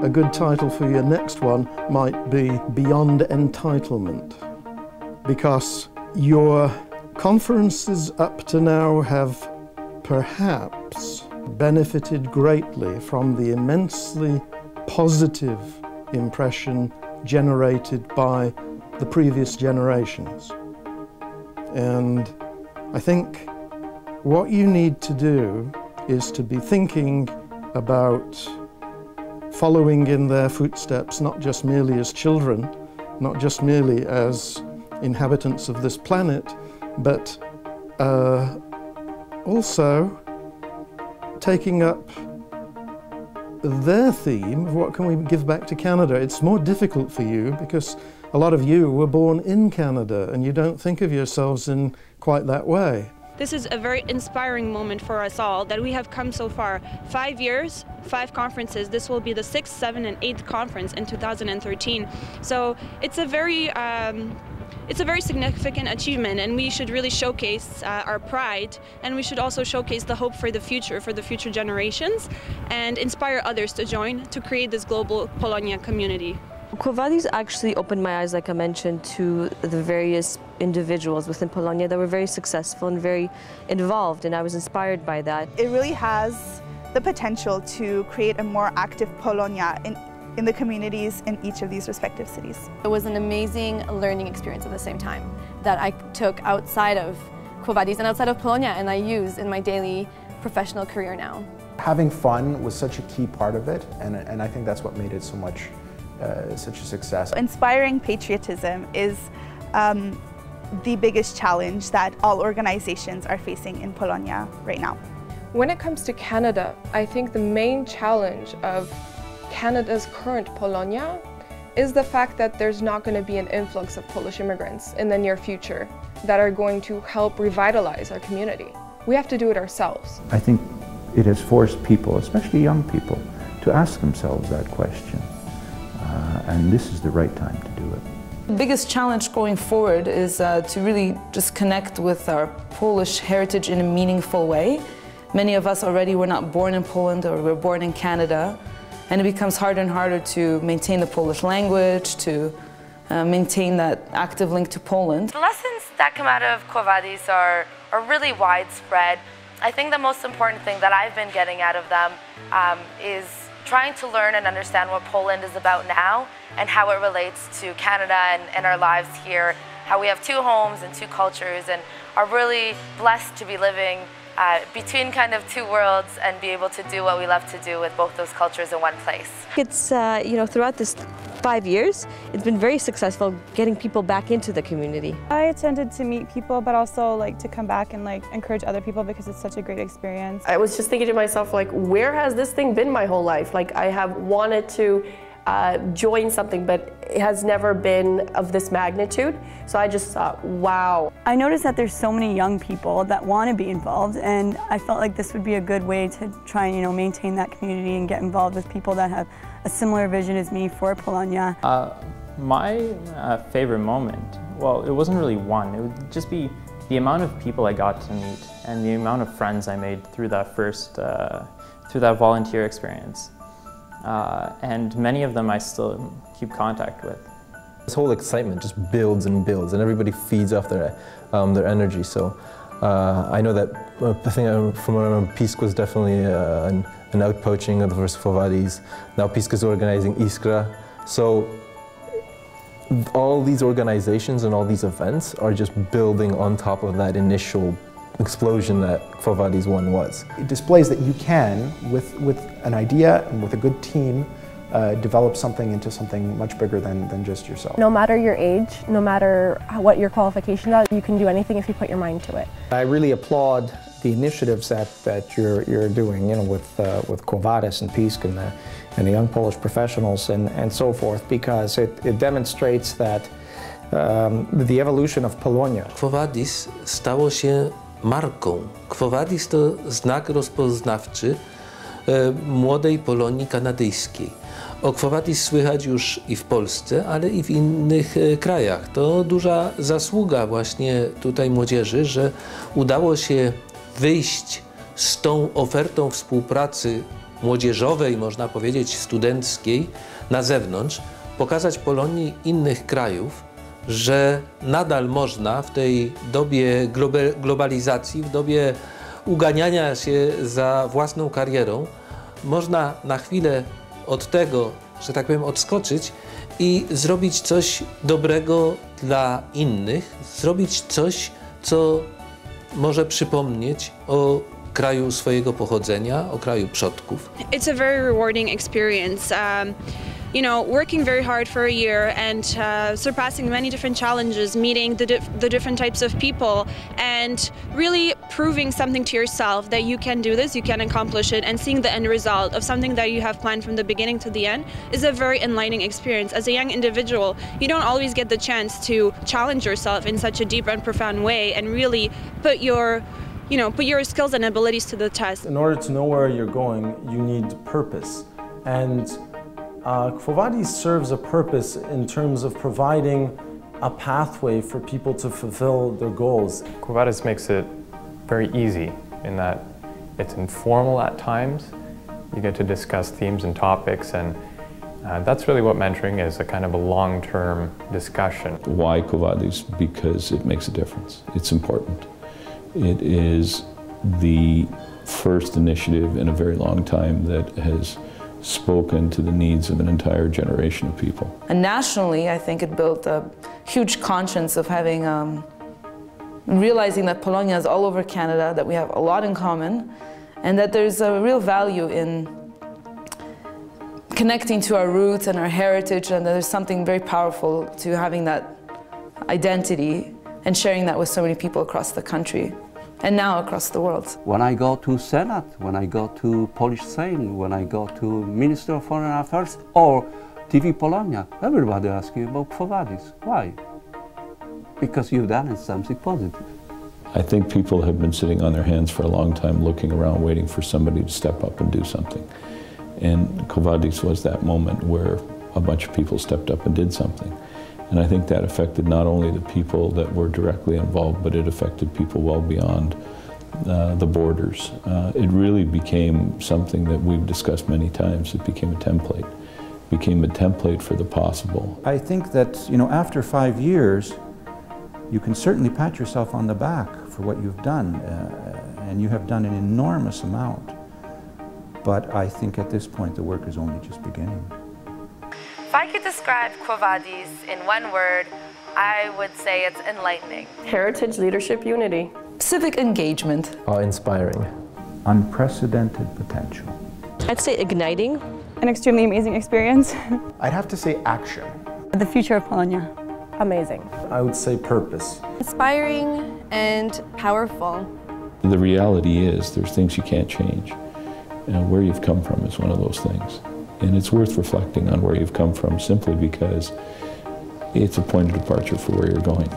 A good title for your next one might be Beyond Entitlement, because your conferences up to now have perhaps benefited greatly from the immensely positive impression generated by the previous generations. And I think what you need to do is to be thinking about following in their footsteps, not just merely as children, not just merely as inhabitants of this planet, but uh, also taking up their theme of what can we give back to Canada. It's more difficult for you because a lot of you were born in Canada and you don't think of yourselves in quite that way. This is a very inspiring moment for us all that we have come so far. Five years, five conferences. This will be the sixth, seventh, and eighth conference in 2013. So it's a very um, it's a very significant achievement and we should really showcase uh, our pride and we should also showcase the hope for the future, for the future generations and inspire others to join to create this global Polonia community. Quo Vadis actually opened my eyes, like I mentioned, to the various individuals within Polonia that were very successful and very involved, and I was inspired by that. It really has the potential to create a more active Polonia in in the communities in each of these respective cities. It was an amazing learning experience at the same time that I took outside of Quo Vadis and outside of Polonia and I use in my daily professional career now. Having fun was such a key part of it and, and I think that's what made it so much, uh, such a success. Inspiring patriotism is um, the biggest challenge that all organizations are facing in Polonia right now. When it comes to Canada, I think the main challenge of Canada's current Polonia is the fact that there's not going to be an influx of Polish immigrants in the near future that are going to help revitalize our community. We have to do it ourselves. I think it has forced people, especially young people, to ask themselves that question. Uh, and this is the right time to do it. The biggest challenge going forward is uh, to really just connect with our Polish heritage in a meaningful way. Many of us already were not born in Poland or were born in Canada and it becomes harder and harder to maintain the Polish language, to uh, maintain that active link to Poland. The lessons that come out of Quo Vadis are, are really widespread. I think the most important thing that I've been getting out of them um, is trying to learn and understand what Poland is about now and how it relates to Canada and, and our lives here, how we have two homes and two cultures and are really blessed to be living uh, between kind of two worlds and be able to do what we love to do with both those cultures in one place. It's, uh, you know, throughout this five years, it's been very successful getting people back into the community. I attended to meet people, but also like to come back and like encourage other people because it's such a great experience. I was just thinking to myself, like, where has this thing been my whole life? Like, I have wanted to uh, join something, but it has never been of this magnitude. So I just thought, wow. I noticed that there's so many young people that want to be involved, and I felt like this would be a good way to try and you know maintain that community and get involved with people that have a similar vision as me for Polonia. Uh, my uh, favorite moment, well, it wasn't really one. It would just be the amount of people I got to meet and the amount of friends I made through that first, uh, through that volunteer experience. Uh, and many of them I still keep contact with. This whole excitement just builds and builds, and everybody feeds off their, um, their energy. So uh, I know that uh, I think from what I remember, PiSK was definitely uh, an, an outpoaching of the first Quo Now PiSK is organizing Iskra. So all these organizations and all these events are just building on top of that initial explosion that Quo Vadis one was. It displays that you can, with, with an idea and with a good team, uh, develop something into something much bigger than, than just yourself. No matter your age, no matter what your qualifications are, you can do anything if you put your mind to it. I really applaud the initiatives that, that you're, you're doing, you know, with, uh, with Quo Vadis and PiSK and the, and the young Polish professionals and, and so forth, because it, it demonstrates that um, the evolution of Polonia. Quo Vadis stało się marką. Quo Vadis to znak rozpoznawczy e, młodej Polonii kanadyjskiej. O Quo Vadis słychać już i w Polsce, ale i w innych e, krajach. To duża zasługa właśnie tutaj młodzieży, że udało się wyjść z tą ofertą współpracy młodzieżowej, można powiedzieć studenckiej na zewnątrz, pokazać Polonii innych krajów, że nadal można w tej dobie globalizacji, w dobie uganiania się za własną karierą, można na chwilę od tego, że tak powiem, odskoczyć i zrobić coś dobrego dla innych, zrobić coś, co może przypomnieć o kraju swojego pochodzenia, o kraju przodków. It's a very rewarding experience. Um, you know, working very hard for a year and uh, surpassing many different challenges, meeting the, the different types of people, and really proving something to yourself that you can do this, you can accomplish it, and seeing the end result of something that you have planned from the beginning to the end is a very enlightening experience. As a young individual, you don't always get the chance to challenge yourself in such a deep and profound way and really put your you know, put your skills and abilities to the test. In order to know where you're going, you need purpose. And uh, Quo Vadis serves a purpose in terms of providing a pathway for people to fulfill their goals. Quo Vadis makes it very easy in that it's informal at times. You get to discuss themes and topics and uh, that's really what mentoring is, a kind of a long-term discussion. Why Quo Vadis? Because it makes a difference. It's important. It is the first initiative in a very long time that has spoken to the needs of an entire generation of people. And nationally, I think it built a huge conscience of having, um, realizing that Polonia is all over Canada, that we have a lot in common, and that there's a real value in connecting to our roots and our heritage, and there's something very powerful to having that identity and sharing that with so many people across the country and now across the world. When I go to Senate, when I go to Polish Sejm, when I go to Minister of Foreign Affairs or TV Polonia, everybody asks you about Quo Why? Because you've done something positive. I think people have been sitting on their hands for a long time looking around waiting for somebody to step up and do something. And Quo Vadis was that moment where a bunch of people stepped up and did something. And I think that affected not only the people that were directly involved, but it affected people well beyond uh, the borders. Uh, it really became something that we've discussed many times. It became a template, it became a template for the possible. I think that, you know, after five years, you can certainly pat yourself on the back for what you've done, uh, and you have done an enormous amount. But I think at this point the work is only just beginning. If I could describe Quo Vadis in one word, I would say it's enlightening. Heritage, leadership, unity. Civic engagement. Awe-inspiring. Unprecedented potential. I'd say igniting. An extremely amazing experience. I'd have to say action. The future of Polonia. Amazing. I would say purpose. Inspiring and powerful. The reality is there's things you can't change. And where you've come from is one of those things. And it's worth reflecting on where you've come from simply because it's a point of departure for where you're going.